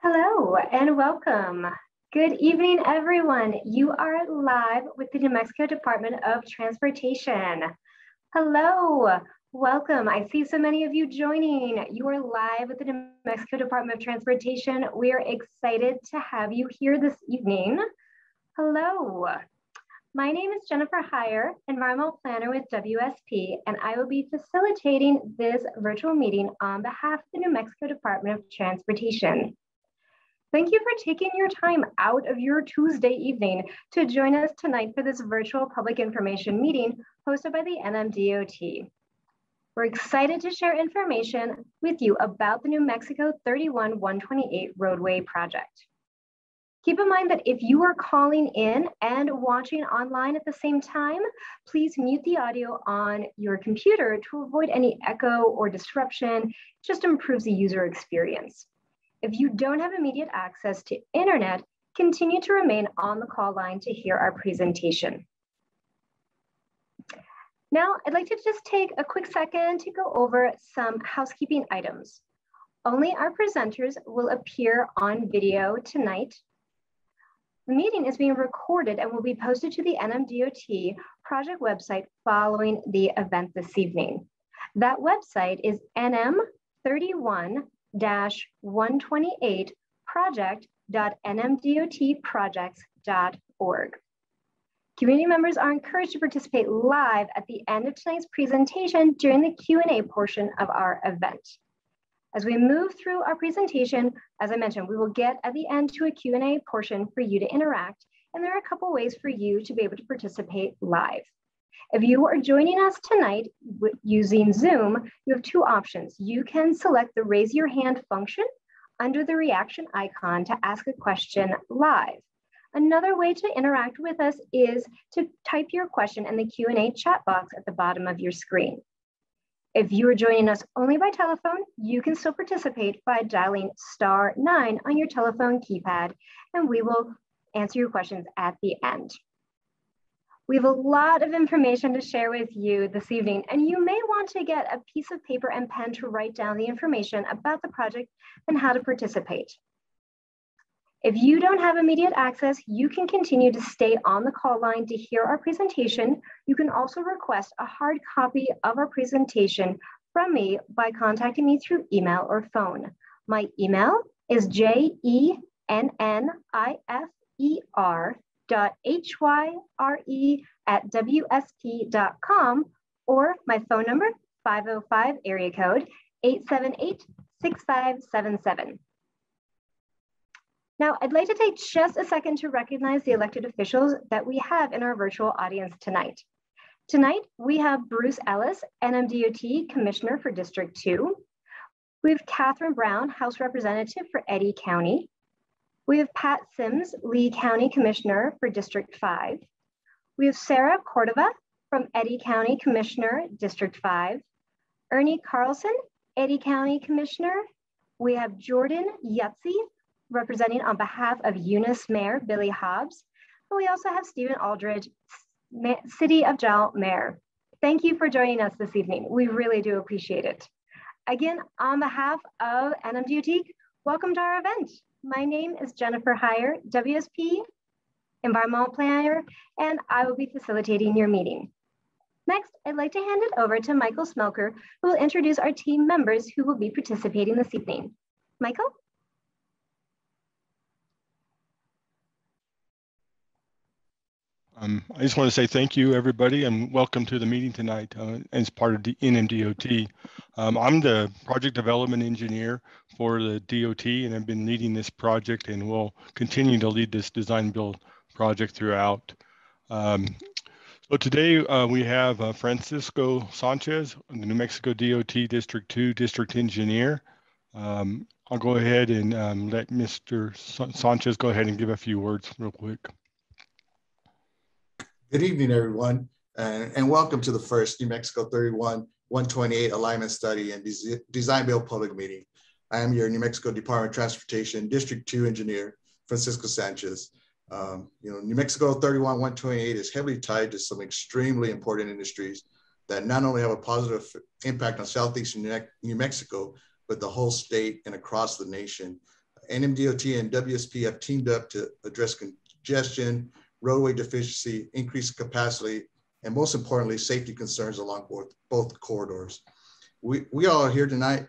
Hello and welcome. Good evening, everyone. You are live with the New Mexico Department of Transportation. Hello, welcome. I see so many of you joining. You are live with the New Mexico Department of Transportation. We are excited to have you here this evening. Hello. My name is Jennifer Heyer, Environmental Planner with WSP, and I will be facilitating this virtual meeting on behalf of the New Mexico Department of Transportation. Thank you for taking your time out of your Tuesday evening to join us tonight for this virtual public information meeting hosted by the NMDOT. We're excited to share information with you about the New Mexico 31-128 roadway project. Keep in mind that if you are calling in and watching online at the same time, please mute the audio on your computer to avoid any echo or disruption. It just improves the user experience. If you don't have immediate access to internet, continue to remain on the call line to hear our presentation. Now, I'd like to just take a quick second to go over some housekeeping items. Only our presenters will appear on video tonight. The meeting is being recorded and will be posted to the NMDOT project website following the event this evening. That website is nm31 128 project.nmdotprojects.org. Community members are encouraged to participate live at the end of tonight's presentation during the Q&A portion of our event. As we move through our presentation, as I mentioned, we will get at the end to a Q&A portion for you to interact, and there are a couple ways for you to be able to participate live. If you are joining us tonight using Zoom, you have two options. You can select the raise your hand function under the reaction icon to ask a question live. Another way to interact with us is to type your question in the Q&A chat box at the bottom of your screen. If you are joining us only by telephone, you can still participate by dialing star nine on your telephone keypad, and we will answer your questions at the end. We have a lot of information to share with you this evening, and you may want to get a piece of paper and pen to write down the information about the project and how to participate. If you don't have immediate access, you can continue to stay on the call line to hear our presentation. You can also request a hard copy of our presentation from me by contacting me through email or phone. My email is J-E-N-N-I-F-E-R hyre at wsp.com or my phone number, 505 area code 878-6577. Now, I'd like to take just a second to recognize the elected officials that we have in our virtual audience tonight. Tonight, we have Bruce Ellis, NMDOT Commissioner for District 2. We have Cathrynn Brown, House Representative for Eddy County. We have Pat Sims, Lea County Commissioner for District 5. We have Sarah Cordova from Eddy County Commissioner, District 5. Ernie Carlson, Eddy County Commissioner. We have Jordan Yutzi, representing on behalf of Eunice Mayor Billy Hobbs. And we also have Stephen Aldridge, City of Jal Mayor. Thank you for joining us this evening. We really do appreciate it. Again, on behalf of NMDOT, welcome to our event. My name is Jennifer Heyer, WSP Environmental Planner, and I will be facilitating your meeting. Next, I'd like to hand it over to Michael Smelker, who will introduce our team members who will be participating this evening. Michael? Um, I just want to say thank you, everybody, and welcome to the meeting tonight uh, as part of the NMDOT. Um, I'm the project development engineer for the DOT, and I've been leading this project and will continue to lead this design build project throughout. Um, so today uh, we have uh, Francisco Sanchez, the New Mexico DOT District 2 District Engineer. Um, I'll go ahead and um, let Mr. Sanchez go ahead and give a few words real quick. Good evening, everyone, and, and welcome to the first New Mexico 31 128 alignment study and Des design build public meeting. I am your New Mexico Department of Transportation District 2 engineer, Francisco Sanchez. Um, you know, New Mexico 31 128 is heavily tied to some extremely important industries that not only have a positive impact on southeastern New Mexico, but the whole state and across the nation. NMDOT and WSP have teamed up to address congestion, roadway deficiency, increased capacity, and most importantly, safety concerns along both, both corridors. We, we all are here tonight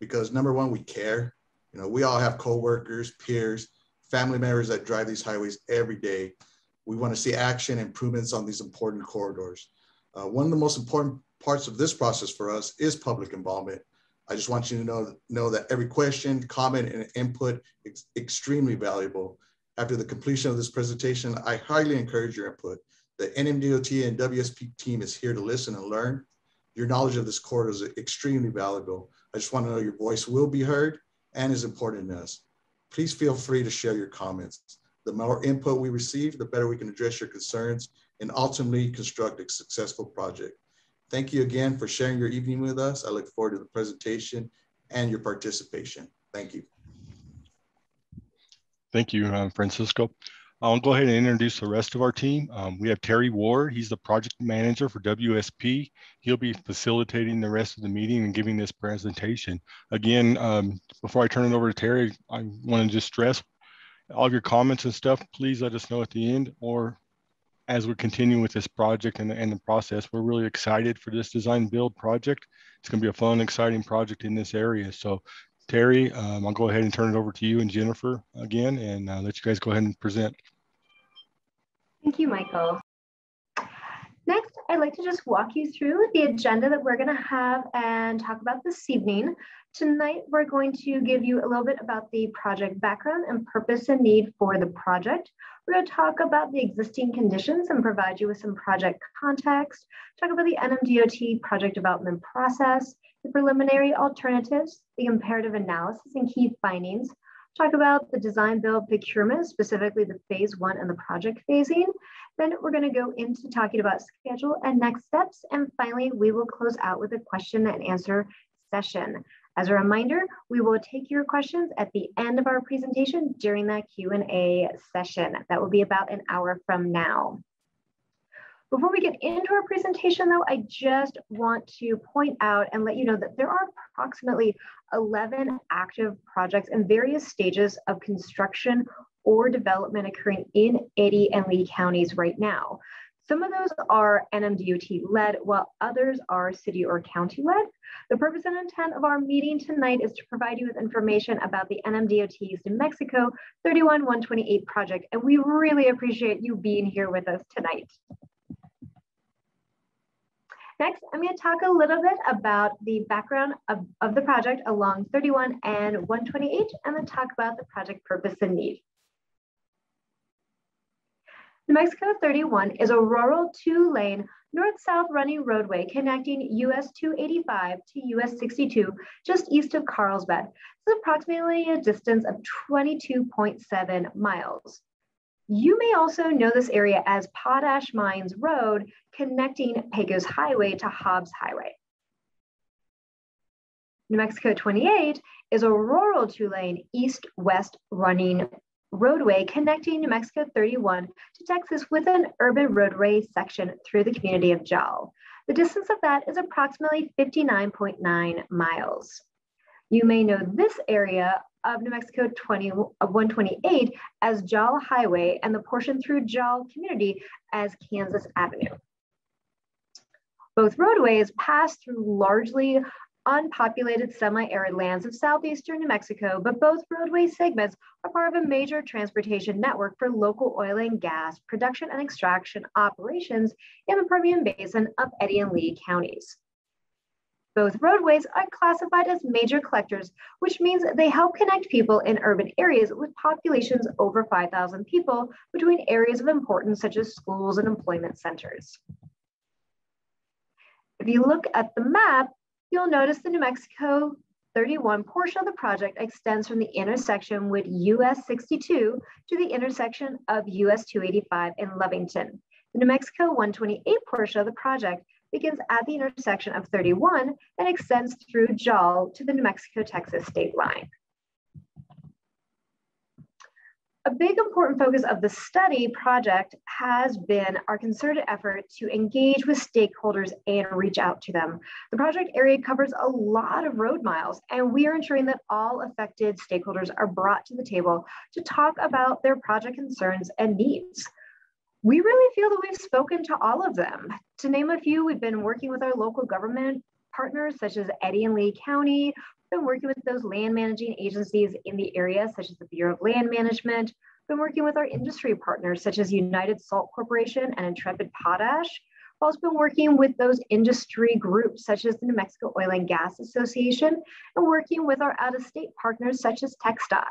because number one, we care. You know, we all have coworkers, peers, family members that drive these highways every day. We want to see action improvements on these important corridors. Uh, one of the most important parts of this process for us is public involvement. I just want you to know, know that every question, comment, and input is extremely valuable. After the completion of this presentation, I highly encourage your input. The NMDOT and WSP team is here to listen and learn. Your knowledge of this corridor is extremely valuable. I just want to know your voice will be heard and is important to us. Please feel free to share your comments. The more input we receive, the better we can address your concerns and ultimately construct a successful project. Thank you again for sharing your evening with us. I look forward to the presentation and your participation. Thank you. Thank you, uh, Francisco. I'll go ahead and introduce the rest of our team. Um, we have Terry Ward. He's the project manager for WSP. He'll be facilitating the rest of the meeting and giving this presentation. Again, um, before I turn it over to Terry, I want to just stress all of your comments and stuff, please let us know at the end or as we continue with this project and, and the process. We're really excited for this design build project. It's going to be a fun, exciting project in this area. So Terry, um, I'll go ahead and turn it over to you and Jennifer again and uh, let you guys go ahead and present. Thank you, Michael. Next, I'd like to just walk you through the agenda that we're gonna have and talk about this evening. Tonight, we're going to give you a little bit about the project background and purpose and need for the project. We're gonna talk about the existing conditions and provide you with some project context, talk about the NMDOT project development process, the preliminary alternatives, the comparative analysis and key findings, talk about the design build procurement, specifically the phase one and the project phasing. Then we're gonna go into talking about schedule and next steps. And finally, we will close out with a question and answer session. As a reminder, we will take your questions at the end of our presentation during that Q&A session. That will be about an hour from now. Before we get into our presentation though, I just want to point out and let you know that there are approximately 11 active projects in various stages of construction or development occurring in Eddy and Lea counties right now. Some of those are NMDOT led, while others are city or county led. The purpose and intent of our meeting tonight is to provide you with information about the NMDOT's New Mexico 31128 project, and we really appreciate you being here with us tonight. Next, I'm going to talk a little bit about the background of, of the project along 31 and 128, and then talk about the project purpose and need. New Mexico 31 is a rural two-lane north-south running roadway connecting US 285 to US 62 just east of Carlsbad. It's approximately a distance of 22.7 miles. You may also know this area as Potash Mines Road, connecting Pecos Highway to Hobbs Highway. New Mexico 28 is a rural two-lane east-west running roadway connecting New Mexico 31 to Texas with an urban roadway section through the community of Jal. The distance of that is approximately 59.9 miles. You may know this area of New Mexico 20, of 128 as Jal Highway and the portion through Jal community as Kansas Avenue. Both roadways pass through largely unpopulated semi-arid lands of southeastern New Mexico, but both roadway segments are part of a major transportation network for local oil and gas production and extraction operations in the Permian Basin of Eddy and Lea counties. Both roadways are classified as major collectors, which means they help connect people in urban areas with populations over 5,000 people between areas of importance such as schools and employment centers. If you look at the map, you'll notice the New Mexico 31 portion of the project extends from the intersection with US 62 to the intersection of US 285 in Lovington. The New Mexico 128 portion of the project begins at the intersection of 31 and extends through Jal to the New Mexico-Texas state line. A big important focus of the study project has been our concerted effort to engage with stakeholders and reach out to them. The project area covers a lot of road miles, and we are ensuring that all affected stakeholders are brought to the table to talk about their project concerns and needs. We really feel that we've spoken to all of them. To name a few, we've been working with our local government partners such as Eddy and Lea County, we've been working with those land managing agencies in the area, such as the Bureau of Land Management, we've been working with our industry partners, such as United Salt Corporation and Intrepid Potash. We've also been working with those industry groups, such as the New Mexico Oil and Gas Association, and working with our out-of-state partners, such as TxDOT.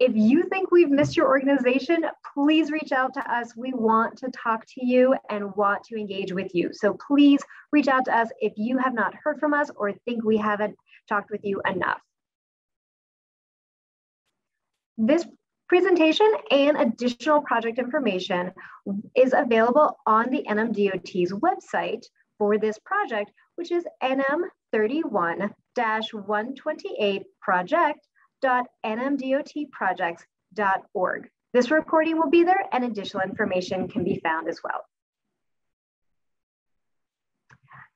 If you think we've missed your organization, please reach out to us. We want to talk to you and want to engage with you. So please reach out to us if you have not heard from us or think we haven't talked with you enough. This presentation and additional project information is available on the NMDOT's website for this project, which is nm31-128 project.nmdotprojects.org. This recording will be there and additional information can be found as well.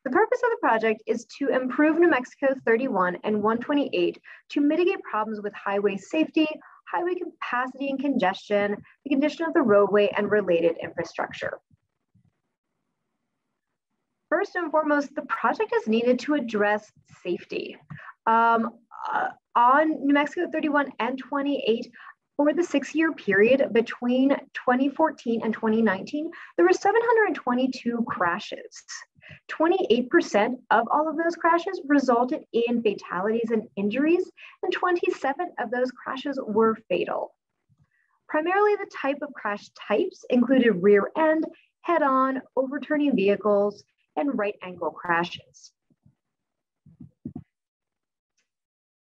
The purpose of the project is to improve New Mexico 31 and 128 to mitigate problems with highway safety, highway capacity and congestion, the condition of the roadway, and related infrastructure. First and foremost, the project is needed to address safety. Um, uh, on New Mexico 31 and 28, for the six year period between 2014 and 2019, there were 722 crashes. 28% of all of those crashes resulted in fatalities and injuries, and 27 of those crashes were fatal. Primarily, the type of crash types included rear end, head on, overturning vehicles, and right angle crashes.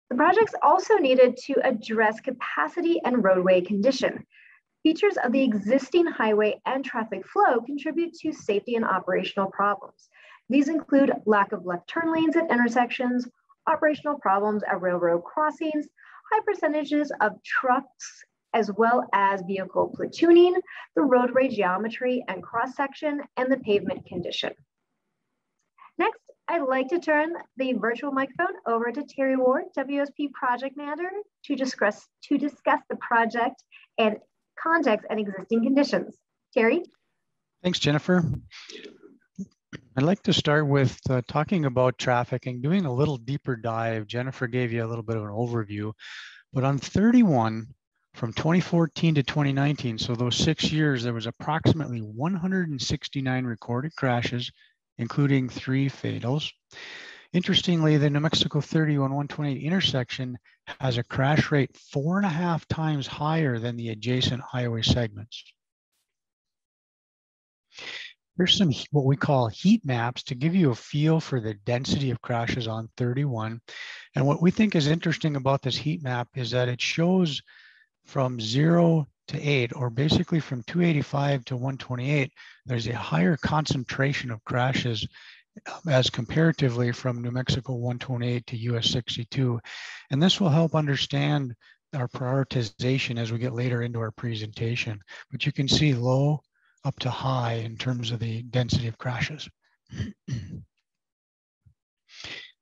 The projects also needed to address capacity and roadway condition. Features of the existing highway and traffic flow contribute to safety and operational problems. These include lack of left turn lanes at intersections, operational problems at railroad crossings, high percentages of trucks, as well as vehicle platooning, the roadway geometry and cross section, and the pavement condition. Next, I'd like to turn the virtual microphone over to Terry Ward, WSP project manager, to discuss, to discuss the project and context and existing conditions. Terry? Thanks, Jennifer. I'd like to start with uh, talking about traffic and doing a little deeper dive. Jennifer gave you a little bit of an overview, but on 31, from 2014 to 2019, so those six years, there was approximately 169 recorded crashes, including three fatals. Interestingly, the New Mexico 31 128 intersection has a crash rate four and a half times higher than the adjacent highway segments. Here's some what we call heat maps to give you a feel for the density of crashes on 31. And what we think is interesting about this heat map is that it shows from zero to eight, or basically from 285 to 128, there's a higher concentration of crashes um, as comparatively from New Mexico 128 to US 62. And this will help understand our prioritization as we get later into our presentation. But you can see low, up to high in terms of the density of crashes.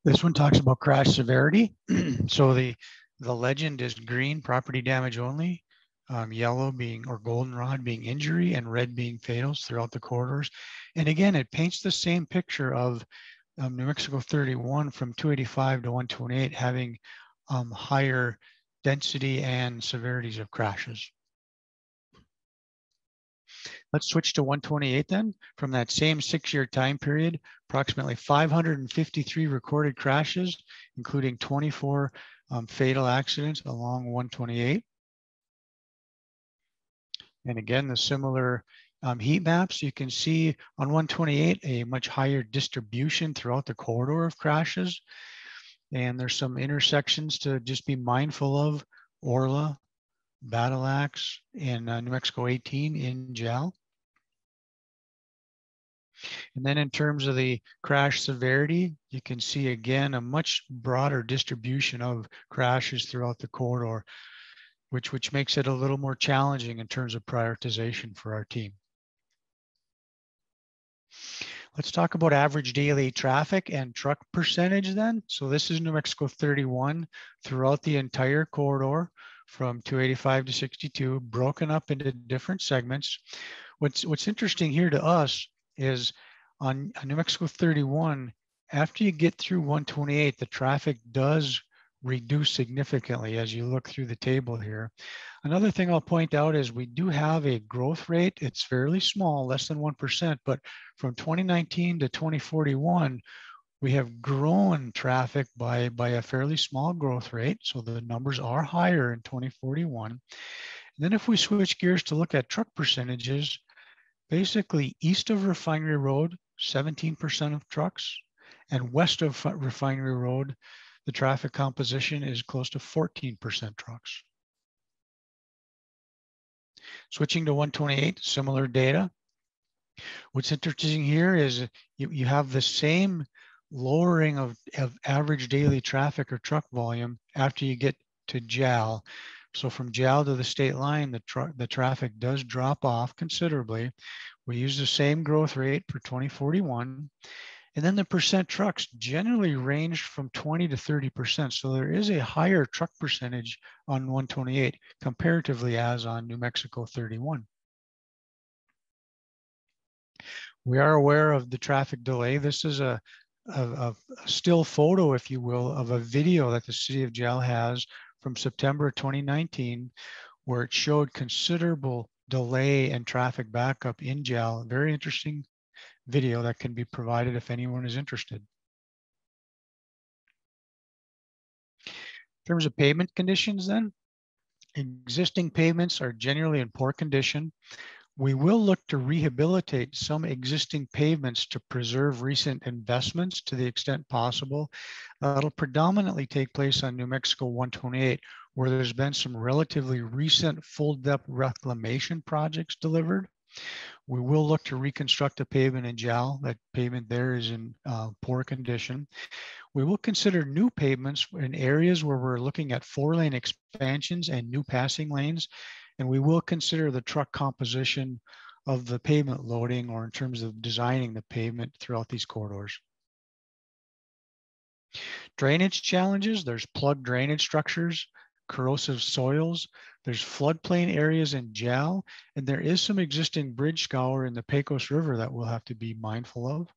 this one talks about crash severity. so the, the legend is green, property damage only, um, yellow being or goldenrod being injury and red being fatals throughout the corridors. And again, it paints the same picture of um, New Mexico 31 from 285 to 128 having um, higher density and severities of crashes. Let's switch to 128 then. From that same six-year time period, approximately 553 recorded crashes, including 24 um, fatal accidents along 128. And again, the similar um, heat maps, you can see on 128 a much higher distribution throughout the corridor of crashes. And there's some intersections to just be mindful of. Orla, Battle Axe, and uh, New Mexico 18 in JAL. And then in terms of the crash severity, you can see again a much broader distribution of crashes throughout the corridor. Which, which makes it a little more challenging in terms of prioritization for our team. Let's talk about average daily traffic and truck percentage then. So this is New Mexico 31 throughout the entire corridor from 285 to 62, broken up into different segments. What's, what's interesting here to us is on, on New Mexico 31, after you get through 128, the traffic does reduce significantly as you look through the table here. Another thing I'll point out is we do have a growth rate. It's fairly small, less than 1%, but from 2019 to 2041, we have grown traffic by, by a fairly small growth rate. So the numbers are higher in 2041. And then if we switch gears to look at truck percentages, basically east of Refinery Road, 17% of trucks, and west of Refinery Road, the traffic composition is close to 14% trucks. Switching to 128, similar data. What's interesting here is you, you have the same lowering of, of average daily traffic or truck volume after you get to JAL. So from JAL to the state line, the, tra the traffic does drop off considerably. We use the same growth rate for 2041. And then the percent trucks generally ranged from 20 to 30%. So there is a higher truck percentage on 128 comparatively as on New Mexico 31. We are aware of the traffic delay. This is a, a, a still photo, if you will, of a video that the city of JAL has from September 2019, where it showed considerable delay and traffic backup in JAL. Very interesting video that can be provided if anyone is interested. In terms of pavement conditions then, existing pavements are generally in poor condition. We will look to rehabilitate some existing pavements to preserve recent investments to the extent possible. That'll predominantly take place on New Mexico 128, where there's been some relatively recent full depth reclamation projects delivered. We will look to reconstruct the pavement in JAL. That pavement there is in uh, poor condition. We will consider new pavements in areas where we're looking at four lane expansions and new passing lanes. And we will consider the truck composition of the pavement loading or in terms of designing the pavement throughout these corridors. Drainage challenges, there's plug drainage structures, corrosive soils, there's floodplain areas in JAL, and there is some existing bridge scour in the Pecos River that we'll have to be mindful of.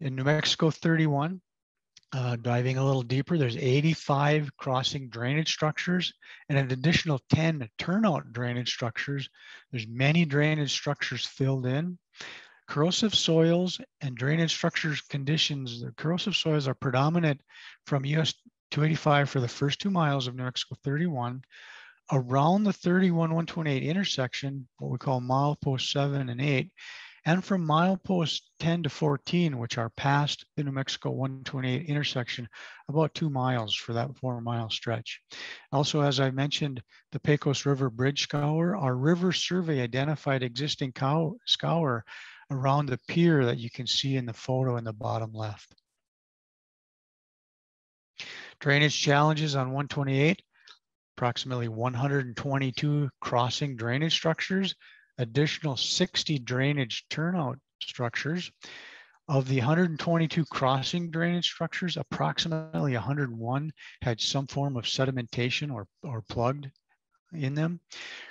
In New Mexico 31, uh, diving a little deeper, there's 85 crossing drainage structures and an additional 10 turnout drainage structures. There's many drainage structures filled in. Corrosive soils and drainage structures conditions, the corrosive soils are predominant from US 285 for the first two miles of New Mexico 31. Around the 31 128 intersection, what we call milepost 7 and 8, and from milepost 10 to 14, which are past the New Mexico 128 intersection, about two miles for that four mile stretch. Also, as I mentioned, the Pecos River Bridge scour, our river survey identified existing cow, scour around the pier that you can see in the photo in the bottom left. Drainage challenges on 128, approximately 122 crossing drainage structures, additional 60 drainage turnout structures. Of the 122 crossing drainage structures, approximately 101 had some form of sedimentation or, or plugged in them.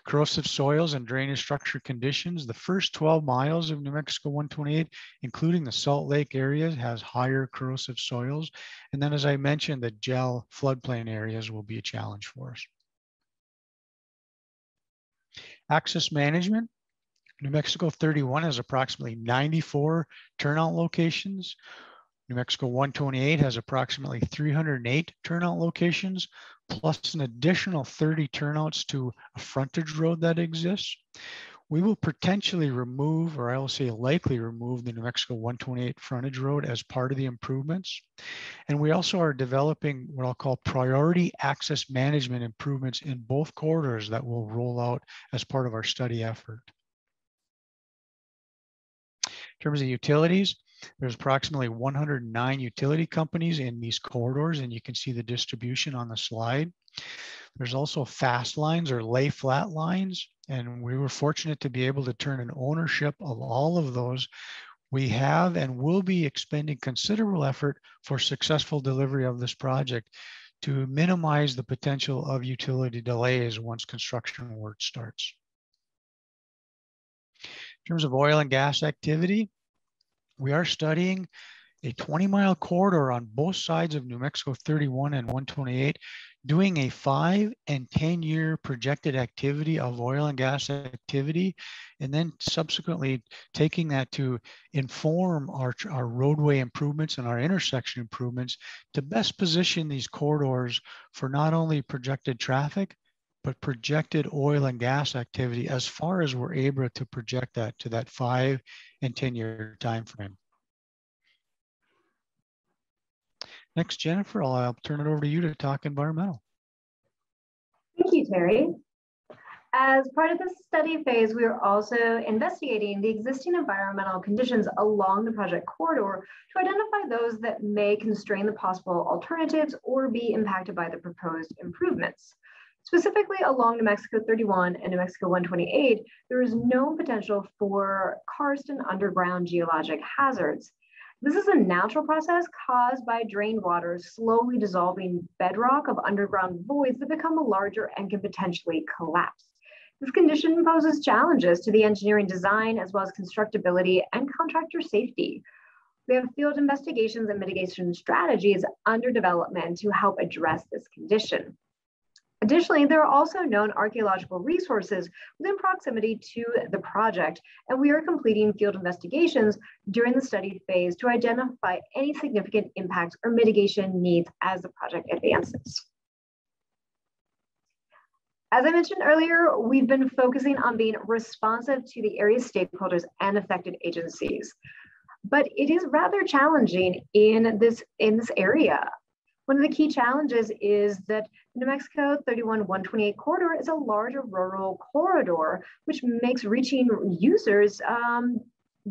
Corrosive soils and drainage structure conditions. The first 12 miles of New Mexico 128, including the Salt Lake area, has higher corrosive soils. And then as I mentioned, the JAL floodplain areas will be a challenge for us. Access management. New Mexico 31 has approximately 94 turnout locations. New Mexico 128 has approximately 308 turnout locations, plus an additional 30 turnouts to a frontage road that exists. We will potentially remove, or I will say likely remove the New Mexico 128 frontage road as part of the improvements. And we also are developing what I'll call priority access management improvements in both corridors that will roll out as part of our study effort. In terms of utilities, There's approximately 109 utility companies in these corridors, and you can see the distribution on the slide. There's also frac lines or lay flat lines, and we were fortunate to be able to turn an ownership of all of those. We have and will be expending considerable effort for successful delivery of this project to minimize the potential of utility delays once construction work starts. In terms of oil and gas activity, we are studying a 20 mile corridor on both sides of New Mexico 31 and 128, doing a five and 10 year projected activity of oil and gas activity, and then subsequently taking that to inform our, our roadway improvements and our intersection improvements to best position these corridors for not only projected traffic, but projected oil and gas activity as far as we're able to project that to that five and 10 year time frame. Next, Jennifer, I'll, I'll turn it over to you to talk environmental. Thank you, Terry. As part of this study phase, we are also investigating the existing environmental conditions along the project corridor to identify those that may constrain the possible alternatives or be impacted by the proposed improvements. Specifically along New Mexico 31 and New Mexico 128, there is no potential for karst and underground geologic hazards. This is a natural process caused by drained water slowly dissolving bedrock of underground voids that become larger and can potentially collapse. This condition poses challenges to the engineering design as well as constructability and contractor safety. We have field investigations and mitigation strategies under development to help address this condition. Additionally, there are also known archaeological resources within proximity to the project, and we are completing field investigations during the study phase to identify any significant impacts or mitigation needs as the project advances. As I mentioned earlier, we've been focusing on being responsive to the area's stakeholders and affected agencies. But it is rather challenging in this, in this area. One of the key challenges is that New Mexico 31-128 corridor is a larger rural corridor, which makes reaching users um,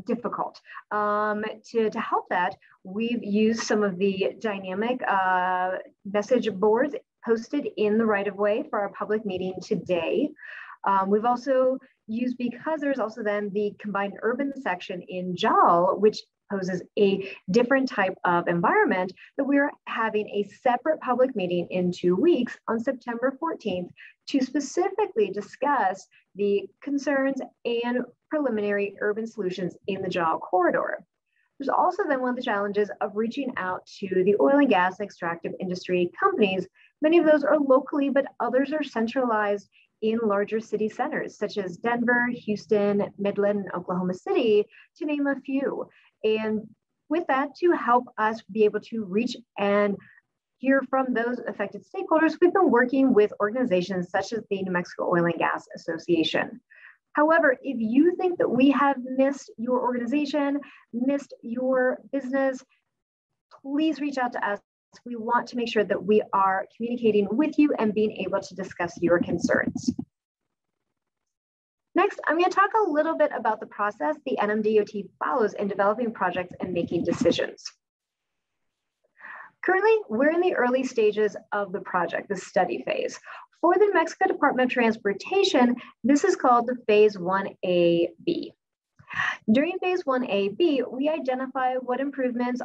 difficult. Um, to, to help that, we've used some of the dynamic uh, message boards posted in the right-of-way for our public meeting today. Um, we've also used, because there's also then the combined urban section in JAL, which poses a different type of environment, that we're having a separate public meeting in two weeks on September 14th to specifically discuss the concerns and preliminary urban solutions in the JAL corridor. There's also then one of the challenges of reaching out to the oil and gas extractive industry companies. Many of those are locally, but others are centralized in larger city centers such as Denver, Houston, Midland, Oklahoma City, to name a few. And with that, to help us be able to reach and hear from those affected stakeholders, we've been working with organizations such as the New Mexico Oil and Gas Association. However, if you think that we have missed your organization, missed your business, please reach out to us. We want to make sure that we are communicating with you and being able to discuss your concerns. Next, I'm going to talk a little bit about the process the NMDOT follows in developing projects and making decisions. Currently, we're in the early stages of the project, the study phase. For the New Mexico Department of Transportation, this is called the Phase 1AB. During Phase 1AB, we identify what improvements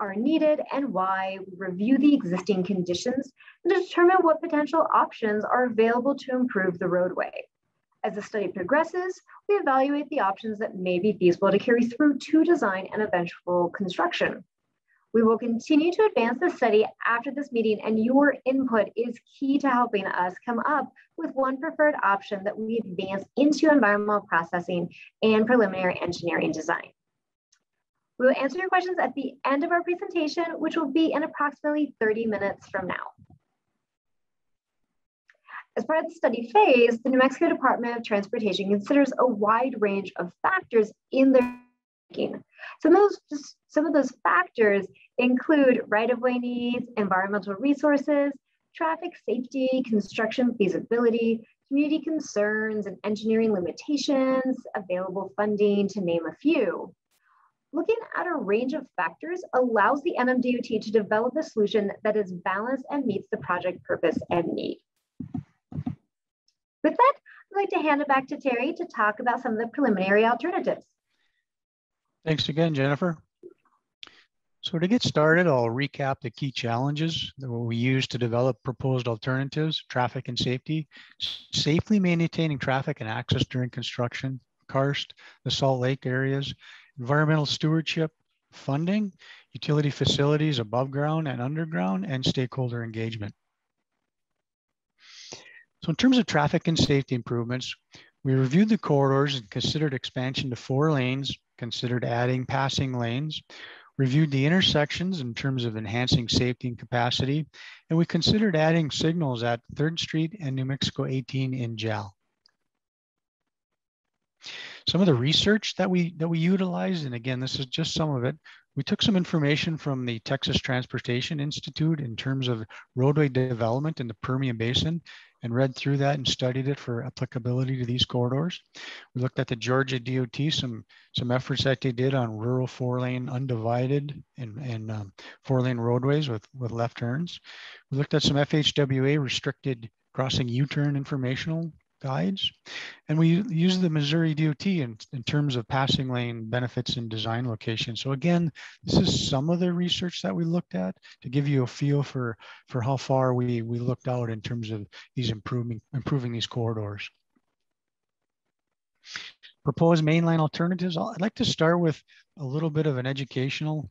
are needed and why, we review the existing conditions, and determine what potential options are available to improve the roadway. As the study progresses, we evaluate the options that may be feasible to carry through to design and eventual construction. We will continue to advance the study after this meeting and your input is key to helping us come up with one preferred option that we advance into environmental processing and preliminary engineering design. We will answer your questions at the end of our presentation, which will be in approximately 30 minutes from now. As part of the study phase, the New Mexico Department of Transportation considers a wide range of factors in their thinking. Some of those, some of those factors include right-of-way needs, environmental resources, traffic safety, construction feasibility, community concerns, and engineering limitations, available funding, to name a few. looking at a range of factors allows the NMDOT to develop a solution that is balanced and meets the project purpose and need. With that, I'd like to hand it back to Terry to talk about some of the preliminary alternatives. Thanks again, Jennifer. So to get started, I'll recap the key challenges that we use to develop proposed alternatives, traffic and safety, safely maintaining traffic and access during construction, karst, the Salt Lake areas, environmental stewardship, funding, utility facilities above ground and underground, and stakeholder engagement. So in terms of traffic and safety improvements, we reviewed the corridors and considered expansion to four lanes, considered adding passing lanes, reviewed the intersections in terms of enhancing safety and capacity, and we considered adding signals at 3rd Street and New Mexico 18 in JAL. Some of the research that we that we utilized, and again, this is just some of it, we took some information from the Texas Transportation Institute in terms of roadway development in the Permian Basin and read through that and studied it for applicability to these corridors. We looked at the Georgia DOT, some, some efforts that they did on rural four lane undivided and, and um, four lane roadways with, with left turns. We looked at some FHWA restricted crossing U-turn informational guides. And we use the Missouri DOT in, in terms of passing lane benefits and design location. So again, this is some of the research that we looked at to give you a feel for, for how far we, we looked out in terms of these improving, improving these corridors. Proposed mainline alternatives. I'd like to start with a little bit of an educational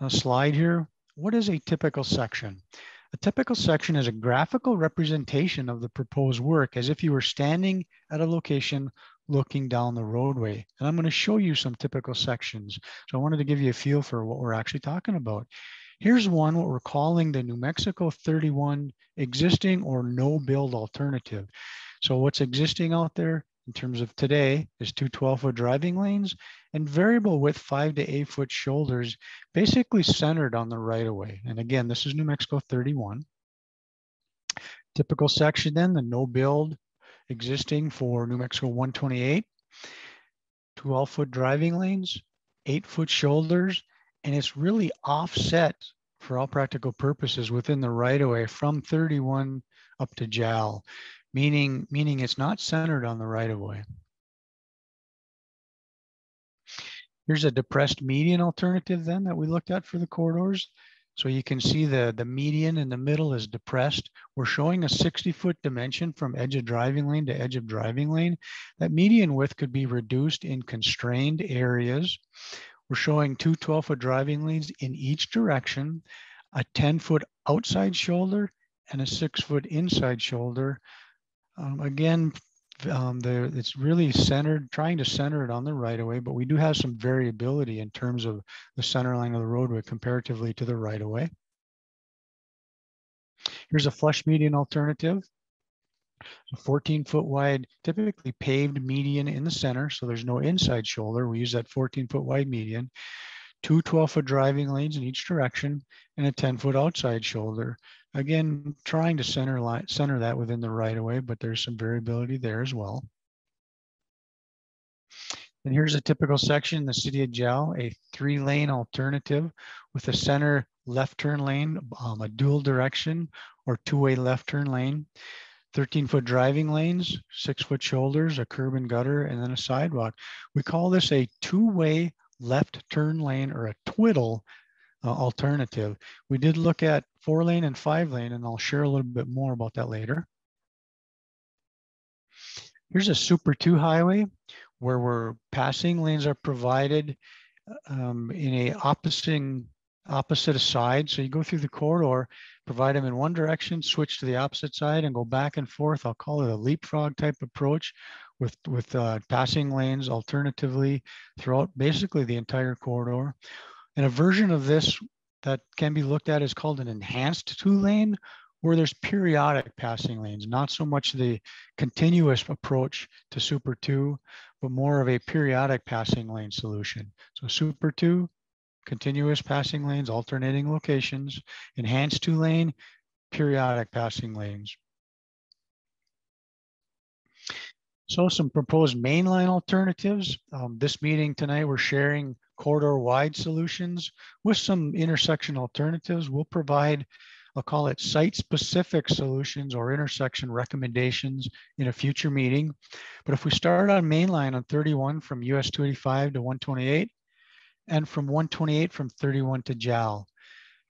uh, slide here. What is a typical section? A typical section is a graphical representation of the proposed work as if you were standing at a location looking down the roadway. And I'm going to show you some typical sections. So I wanted to give you a feel for what we're actually talking about. Here's one, what we're calling the New Mexico 31 existing or no build alternative. So what's existing out there in terms of today is two 12 foot driving lanes and variable width five to eight foot shoulders, basically centered on the right of way. And again, this is New Mexico 31. Typical section then, the no build existing for New Mexico 128, 12 foot driving lanes, eight foot shoulders, and it's really offset for all practical purposes within the right of way from 31 up to JAL, meaning, meaning it's not centered on the right of way. Here's a depressed median alternative then that we looked at for the corridors. So you can see the, the median in the middle is depressed. We're showing a 60 foot dimension from edge of driving lane to edge of driving lane. That median width could be reduced in constrained areas. We're showing two 12 foot driving lanes in each direction, a 10 foot outside shoulder and a six foot inside shoulder. Um, again, um, the, it's really centered, trying to center it on the right of way, but we do have some variability in terms of the center line of the roadway comparatively to the right of way. Here's a flush median alternative. A 14 foot wide, typically paved median in the center. So there's no inside shoulder. We use that 14 foot wide median, two 12 foot driving lanes in each direction and a 10 foot outside shoulder. Again, trying to center, line, center that within the right of way, but there's some variability there as well. And here's a typical section in the city of JAL, a three lane alternative with a center left turn lane, um, a dual direction or two way left turn lane, 13 foot driving lanes, six foot shoulders, a curb and gutter, and then a sidewalk. We call this a two way left turn lane or a twiddle uh, alternative. We did look at four lane and five lane, and I'll share a little bit more about that later. Here's a Super 2 highway where we're passing lanes are provided um, in a opposite, opposite side. So you go through the corridor, provide them in one direction, switch to the opposite side and go back and forth. I'll call it a leapfrog type approach with, with uh, passing lanes alternatively throughout basically the entire corridor. And a version of this that can be looked at is called an enhanced two lane, where there's periodic passing lanes, not so much the continuous approach to Super 2, but more of a periodic passing lane solution. So Super 2, continuous passing lanes, alternating locations, enhanced two lane, periodic passing lanes. So some proposed mainline alternatives. Um, this meeting tonight, we're sharing corridor wide solutions with some intersection alternatives. We'll provide, I'll call it site specific solutions or intersection recommendations in a future meeting. But if we start on mainline on 31 from US 285 to 128 and from 128 from 31 to JAL,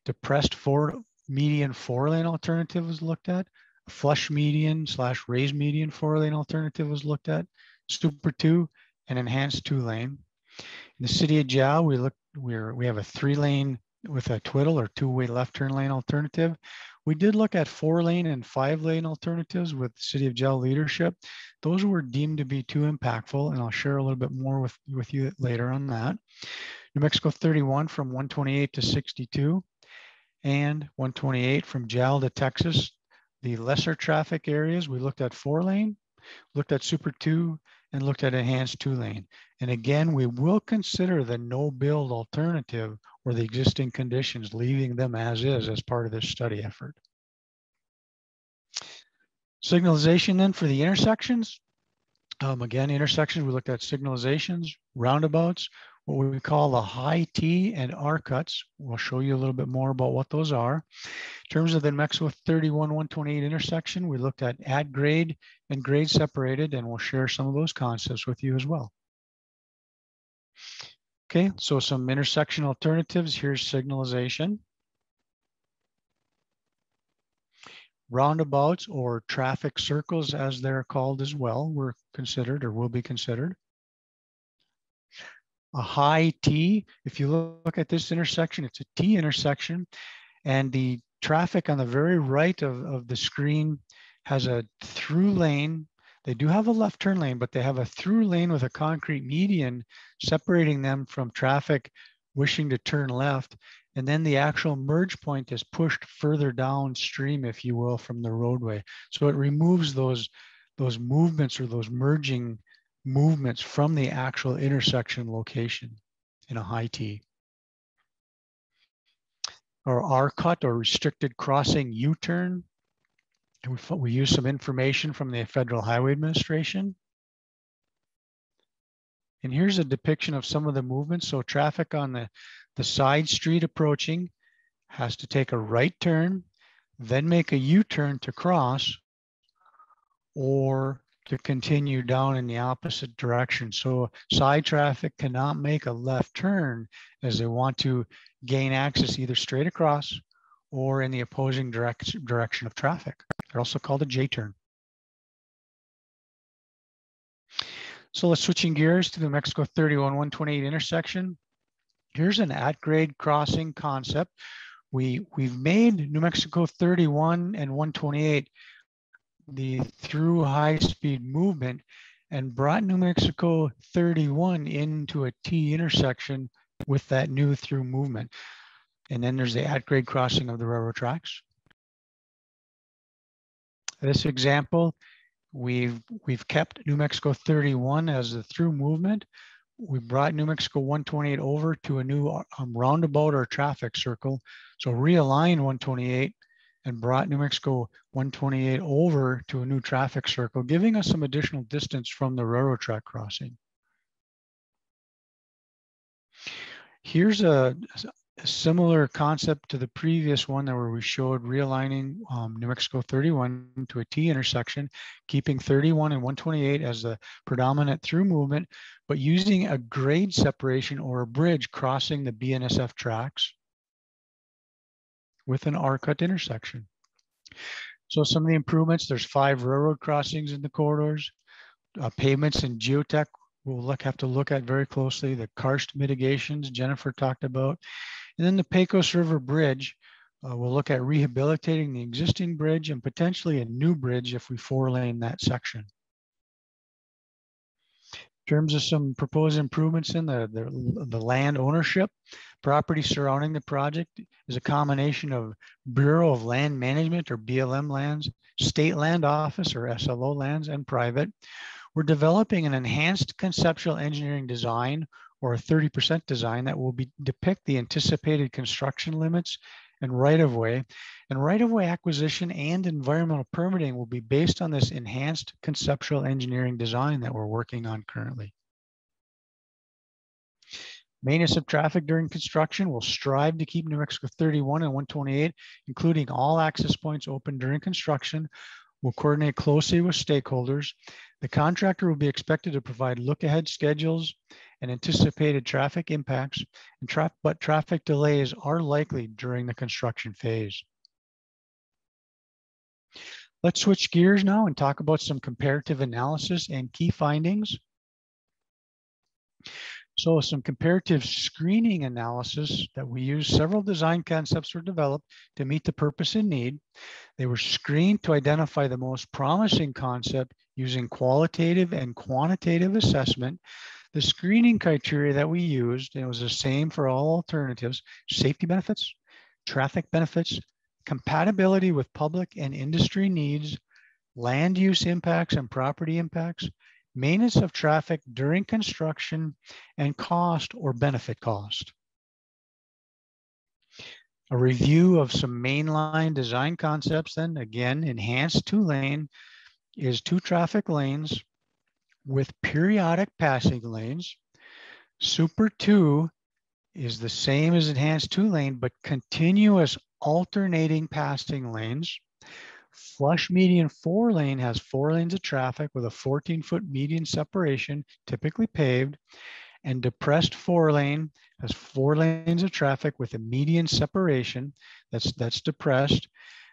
depressed four median four lane alternative was looked at, flush median slash raised median four lane alternative was looked at, super two and enhanced two lane. The city of Jal, we look we're we have a three lane with a twiddle or two way left turn lane alternative. We did look at four lane and five lane alternatives with city of Jal leadership. Those were deemed to be too impactful, and I'll share a little bit more with, with you later on that. New Mexico 31 from 128 to 62 and 128 from Jal to Texas. The lesser traffic areas, we looked at four lane, looked at super two, and looked at enhanced two lane. And again, we will consider the no build alternative or the existing conditions, leaving them as is as part of this study effort. Signalization then for the intersections. Um, again, intersections, we looked at signalizations, roundabouts, what we call the high T and R cuts. We'll show you a little bit more about what those are. In terms of the Mexico 31 128 intersection, we looked at add grade and grade separated, and we'll share some of those concepts with you as well. Okay, so some intersection alternatives. Here's signalization. Roundabouts or traffic circles, as they're called as well, were considered or will be considered a high T. If you look at this intersection, it's a T intersection and the traffic on the very right of, of the screen has a through lane. They do have a left turn lane, but they have a through lane with a concrete median separating them from traffic wishing to turn left. And then the actual merge point is pushed further downstream, if you will, from the roadway. So it removes those, those movements or those merging movements from the actual intersection location in a high T. Or R-cut or restricted crossing U-turn. We, we use some information from the Federal Highway Administration. And here's a depiction of some of the movements. So traffic on the, the side street approaching has to take a right turn, then make a U-turn to cross, or to continue down in the opposite direction. So side traffic cannot make a left turn as they want to gain access either straight across or in the opposing direct, direction of traffic. They're also called a J-turn. So let's switching gears to the Mexico 31 128 intersection. Here's an at-grade crossing concept. We, we've made New Mexico 31 and 128 the through high speed movement and brought New Mexico 31 into a T intersection with that new through movement. And then there's the at grade crossing of the railroad tracks. This example, we've we've kept New Mexico 31 as the through movement. We brought New Mexico 128 over to a new um, roundabout or traffic circle. So realign 128 and brought New Mexico 128 over to a new traffic circle, giving us some additional distance from the railroad track crossing. Here's a, a similar concept to the previous one where we showed realigning um, New Mexico 31 to a T intersection, keeping 31 and 128 as the predominant through movement, but using a grade separation or a bridge crossing the BNSF tracks with an R-cut intersection. So some of the improvements, there's five railroad crossings in the corridors, uh, pavements and geotech we'll look, have to look at very closely, the karst mitigations Jennifer talked about, and then the Pecos River Bridge, uh, we'll look at rehabilitating the existing bridge and potentially a new bridge if we four lane that section. Terms of some proposed improvements in the, the, the, land ownership, property surrounding the project is a combination of Bureau of Land Management or BLM lands, state land office or SLO lands, and private. We're developing an enhanced conceptual engineering design or a 30% design that will be, depict the anticipated construction limits and right-of-way. And right-of-way acquisition and environmental permitting will be based on this enhanced conceptual engineering design that we're working on currently. Maintenance of traffic during construction will strive to keep New Mexico 31 and 128, including all access points open during construction. Will coordinate closely with stakeholders. The contractor will be expected to provide look-ahead schedules and anticipated traffic impacts, and tra but traffic delays are likely during the construction phase. Let's switch gears now and talk about some comparative analysis and key findings. So some comparative screening analysis that we use, several design concepts were developed to meet the purpose and need. They were screened to identify the most promising concept using qualitative and quantitative assessment. The screening criteria that we used, and it was the same for all alternatives, safety benefits, traffic benefits, compatibility with public and industry needs, land use impacts and property impacts, maintenance of traffic during construction, and cost or benefit cost. A review of some mainline design concepts then, again, enhanced two lane is two traffic lanes with periodic passing lanes. Super two is the same as enhanced two lane, but continuous alternating passing lanes. Flush median four lane has four lanes of traffic with a 14 foot median separation, typically paved. And depressed four lane has four lanes of traffic with a median separation that's, that's depressed.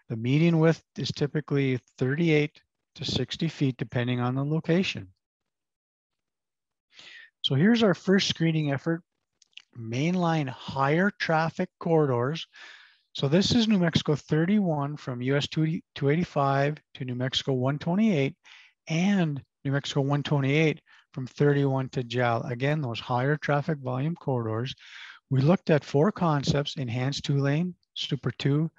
The median width is typically 38 to 60 feet, depending on the location. So here's our first screening effort, mainline higher traffic corridors so this is New Mexico 31 from US 285 to New Mexico 128 and New Mexico 128 from 31 to Jal. Again, those higher traffic volume corridors. We looked at four concepts, enhanced two lane, super two,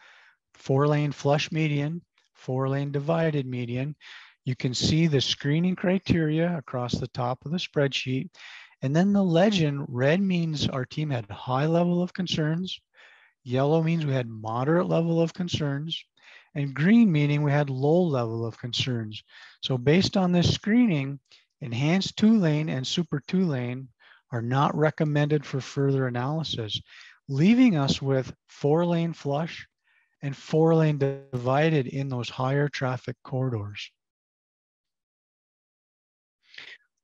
four lane flush median, four lane divided median. You can see the screening criteria across the top of the spreadsheet. And then the legend, red means our team had high level of concerns. Yellow means we had moderate level of concerns and green meaning we had low level of concerns. So based on this screening, enhanced two lane and super two lane are not recommended for further analysis, leaving us with four lane flush and four lane divided in those higher traffic corridors.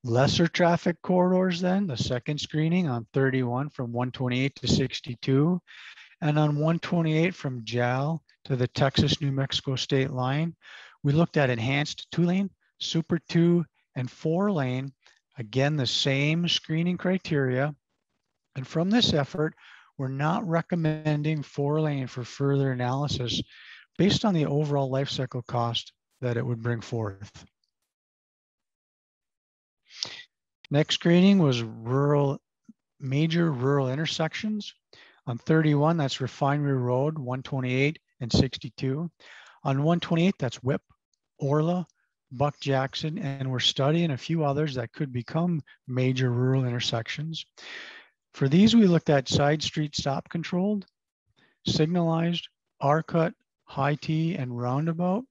Lesser traffic corridors then, the second screening on 31 from 128 to 62 and on 128 from Jal to the Texas New Mexico state line, we looked at enhanced two lane, super two, and four lane. Again, the same screening criteria. And from this effort, we're not recommending four lane for further analysis based on the overall life cycle cost that it would bring forth. Next screening was rural, major rural intersections. On 31, that's Refinery Road, 128 and 62. On 128, that's Whip, Orla, Buck Jackson, and we're studying a few others that could become major rural intersections. For these, we looked at side street stop controlled, signalized, R-cut, high T, and roundabout.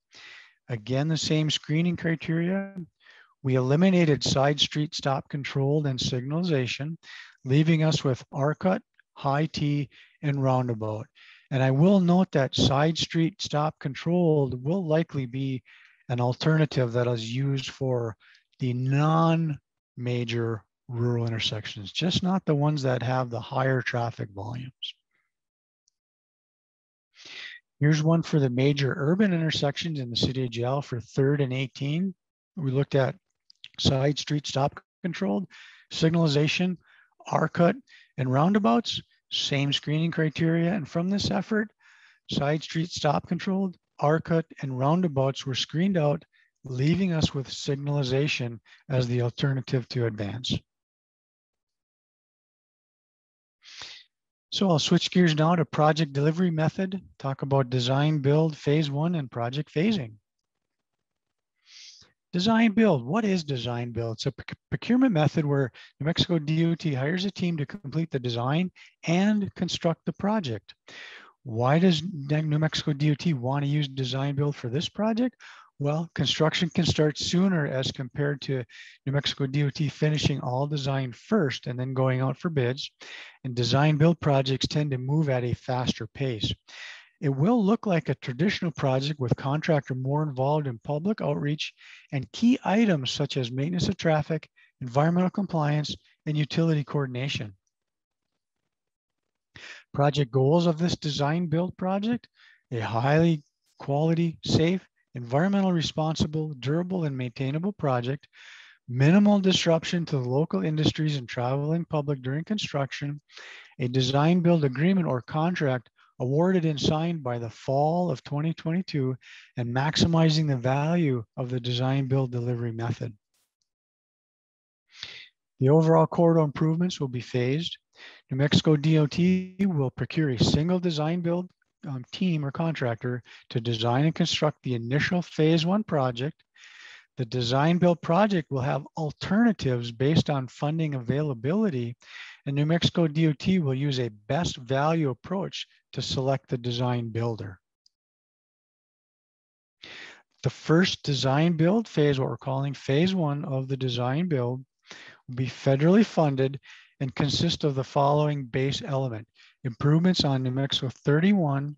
Again, the same screening criteria. We eliminated side street stop controlled and signalization, leaving us with R-cut, high T, and roundabout. And I will note that side street stop controlled will likely be an alternative that is used for the non-major rural intersections, just not the ones that have the higher traffic volumes. Here's one for the major urban intersections in the city of Jal for third and 18. We looked at side street stop controlled, signalization, R-cut, and roundabouts, same screening criteria. And from this effort, side street stop controlled, R-cut, and roundabouts were screened out, leaving us with signalization as the alternative to advance. So I'll switch gears now to project delivery method, talk about design build phase one and project phasing. Design build. What is design build? It's a procurement method where New Mexico DOT hires a team to complete the design and construct the project. Why does New Mexico DOT want to use design build for this project? Well, construction can start sooner as compared to New Mexico DOT finishing all design first and then going out for bids. And design build projects tend to move at a faster pace. It will look like a traditional project with contractor more involved in public outreach and key items such as maintenance of traffic, environmental compliance, and utility coordination. Project goals of this design build project, a highly quality, safe, environmental responsible, durable, and maintainable project, minimal disruption to the local industries and traveling public during construction, a design build agreement or contract awarded and signed by the fall of 2022 and maximizing the value of the design build delivery method. The overall corridor improvements will be phased. New Mexico DOT will procure a single design build um, team or contractor to design and construct the initial phase one project. The design build project will have alternatives based on funding availability and New Mexico DOT will use a best value approach to select the design builder. The first design build phase, what we're calling phase one of the design build, will be federally funded and consist of the following base element. Improvements on New Mexico 31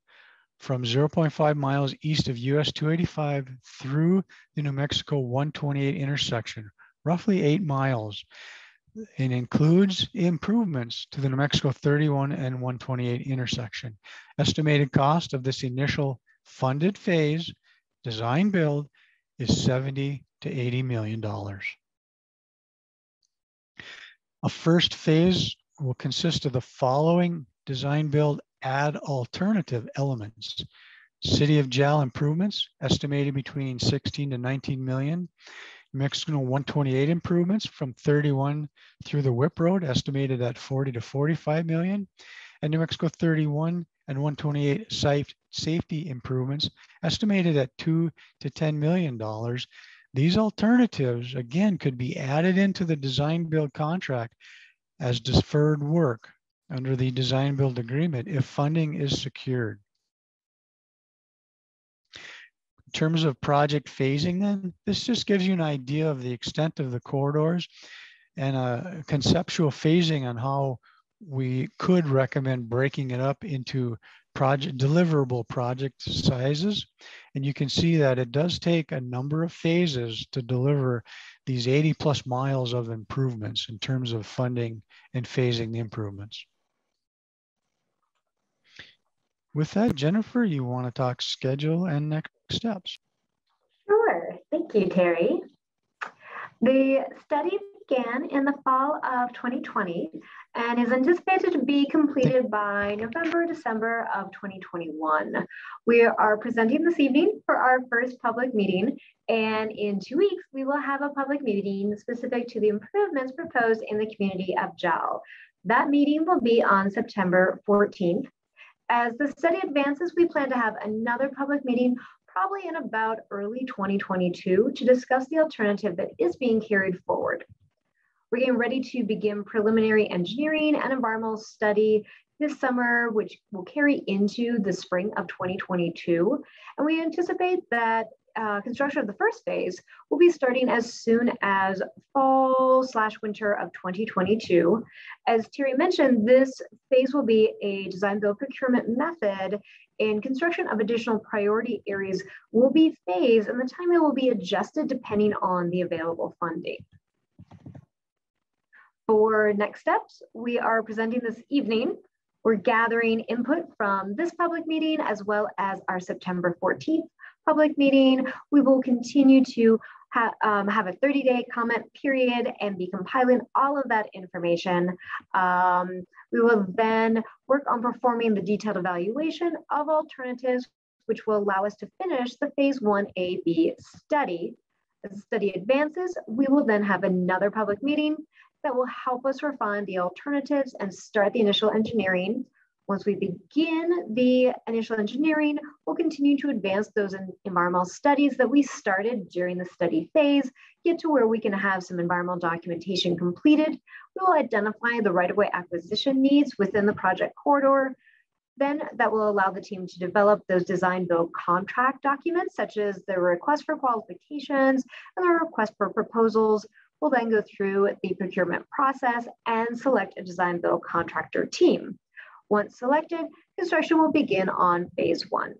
from 0.5 miles east of US 285 through the New Mexico 128 intersection, roughly eight miles. It includes improvements to the New Mexico 31 and 128 intersection. Estimated cost of this initial funded phase, design build, is 70 to 80 million dollars. A first phase will consist of the following design build add alternative elements. City of Jal improvements estimated between 16 to 19 million. Mexico 128 improvements from 31 through the WIP road estimated at 40 to 45 million. And New Mexico 31 and 128 site safety improvements estimated at two to 10 million dollars. These alternatives, again, could be added into the design build contract as deferred work under the design build agreement if funding is secured. Terms of project phasing then, this just gives you an idea of the extent of the corridors and a conceptual phasing on how we could recommend breaking it up into project deliverable project sizes. And you can see that it does take a number of phases to deliver these 80 plus miles of improvements in terms of funding and phasing the improvements. With that, Jennifer, you want to talk schedule and next steps? Sure. Thank you, Terry. The study began in the fall of 2020 and is anticipated to be completed by November, December of 2021. We are presenting this evening for our first public meeting, and in two weeks, we will have a public meeting specific to the improvements proposed in the community of Jal. That meeting will be on September 14th. As the study advances, we plan to have another public meeting probably in about early 2022 to discuss the alternative that is being carried forward. We're getting ready to begin preliminary engineering and environmental study this summer, which will carry into the spring of 2022. And we anticipate that uh, construction of the first phase will be starting as soon as fall slash winter of 2022. As Terry mentioned, this phase will be a design build procurement method and construction of additional priority areas will be phased and the timing will be adjusted depending on the available funding. For next steps, we are presenting this evening. We're gathering input from this public meeting as well as our September 14th public meeting. We will continue to ha um, have a 30 day comment period and be compiling all of that information. Um, we will then work on performing the detailed evaluation of alternatives, which will allow us to finish the phase 1AB study. As the study advances, we will then have another public meeting that will help us refine the alternatives and start the initial engineering once we begin the initial engineering, we'll continue to advance those environmental studies that we started during the study phase, get to where we can have some environmental documentation completed. We will identify the right-of-way acquisition needs within the project corridor. Then that will allow the team to develop those design build contract documents, such as the request for qualifications and the request for proposals. We'll then go through the procurement process and select a design build contractor team. Once selected, construction will begin on phase one.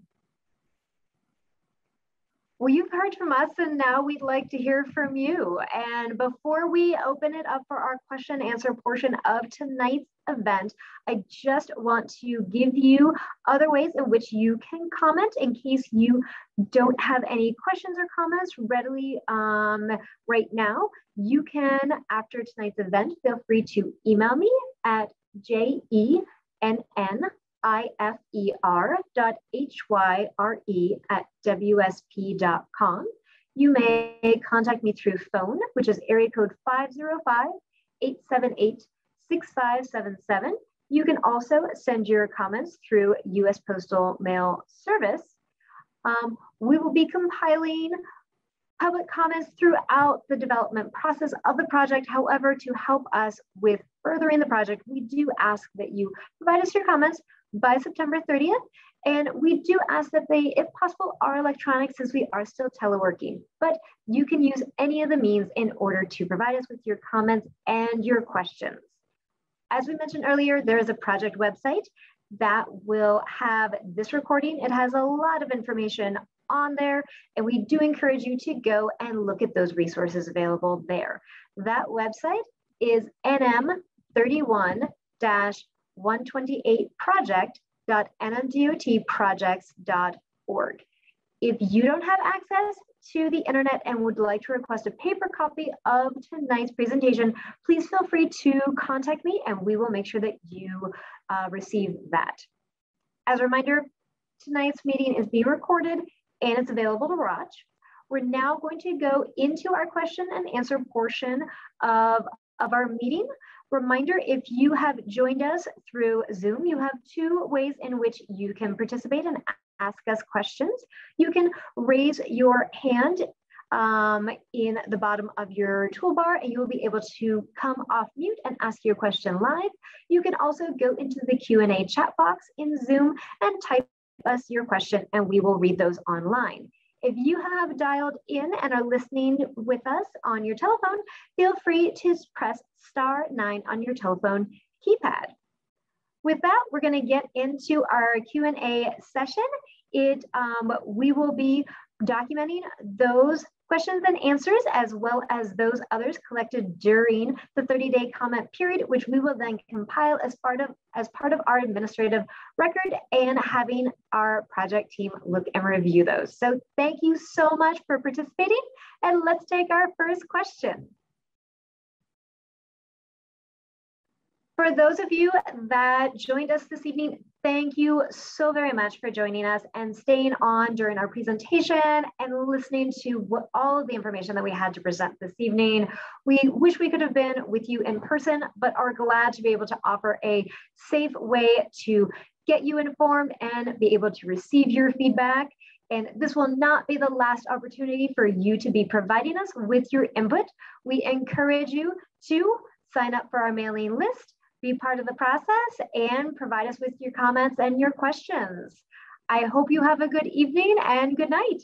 Well, you've heard from us and now we'd like to hear from you. And before we open it up for our question and answer portion of tonight's event, I just want to give you other ways in which you can comment in case you don't have any questions or comments readily um, right now. You can, after tonight's event, feel free to email me at jenn I-F-E-R dot H-Y-R-E at WSP.com. You may contact me through phone, which is area code 505-878-6577. You can also send your comments through US Postal Mail Service. Um, we will be compiling public comments throughout the development process of the project. However, to help us with furthering the project, we do ask that you provide us your comments by September 30th. And we do ask that they, if possible, are electronic since we are still teleworking. But you can use any of the means in order to provide us with your comments and your questions. As we mentioned earlier, there is a project website that will have this recording. It has a lot of information on there, and we do encourage you to go and look at those resources available there. That website is nm31 128project.nmdotprojects.org. If you don't have access to the internet and would like to request a paper copy of tonight's presentation, please feel free to contact me and we will make sure that you uh, receive that. As a reminder, tonight's meeting is being recorded and it's available to watch. We're now going to go into our question and answer portion of, of our meeting. Reminder, if you have joined us through Zoom, you have two ways in which you can participate and ask us questions. You can raise your hand um, in the bottom of your toolbar and you will be able to come off mute and ask your question live. You can also go into the Q&A chat box in Zoom and type us your question and we will read those online. If you have dialed in and are listening with us on your telephone, feel free to press star nine on your telephone keypad. With that, we're gonna get into our Q&A session. It, um, we will be documenting those questions and answers, as well as those others collected during the 30-day comment period, which we will then compile as part of as part of our administrative record and having our project team look and review those. So thank you so much for participating, and let's take our first question. For those of you that joined us this evening, thank you so very much for joining us and staying on during our presentation and listening to what, all of the information that we had to present this evening. We wish we could have been with you in person, but are glad to be able to offer a safe way to get you informed and be able to receive your feedback. And this will not be the last opportunity for you to be providing us with your input. We encourage you to sign up for our mailing list be part of the process and provide us with your comments and your questions. I hope you have a good evening and good night.